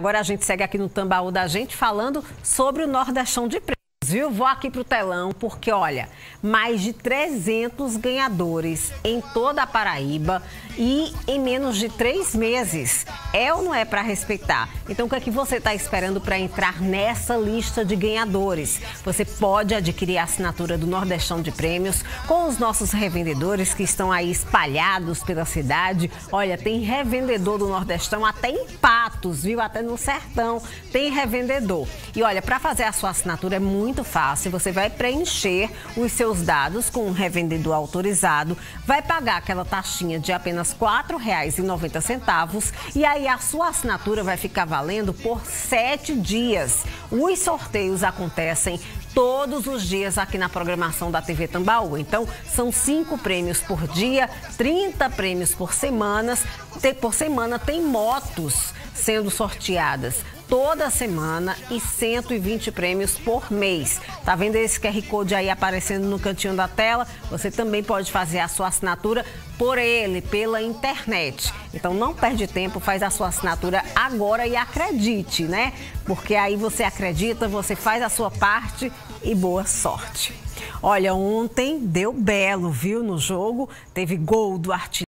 Agora a gente segue aqui no Tambaú da gente falando sobre o Nordestão de Prêmios viu? Vou aqui para o telão porque, olha, mais de 300 ganhadores em toda a Paraíba e em menos de três meses. É ou não é para respeitar? Então, o que é que você está esperando para entrar nessa lista de ganhadores? Você pode adquirir a assinatura do Nordestão de Prêmios com os nossos revendedores que estão aí espalhados pela cidade. Olha, tem revendedor do Nordestão até em Patos, viu? Até no Sertão tem revendedor. E olha, para fazer a sua assinatura é muito fácil. Você vai preencher os seus dados com um revendedor autorizado, vai pagar aquela taxinha de apenas R$ 4,90 e aí a sua assinatura vai ficar valendo por sete dias. Os sorteios acontecem todos os dias aqui na programação da TV Tambaú. Então, são cinco prêmios por dia, 30 prêmios por semanas. Por semana tem motos sendo sorteadas toda semana e 120 prêmios por mês. Tá vendo esse QR Code aí aparecendo no cantinho da tela? Você também pode fazer a sua assinatura por ele, pela internet. Então não perde tempo, faz a sua assinatura agora e acredite, né? Porque aí você acredita, você faz a sua parte e boa sorte. Olha, ontem deu belo, viu, no jogo. Teve gol do artilheiro.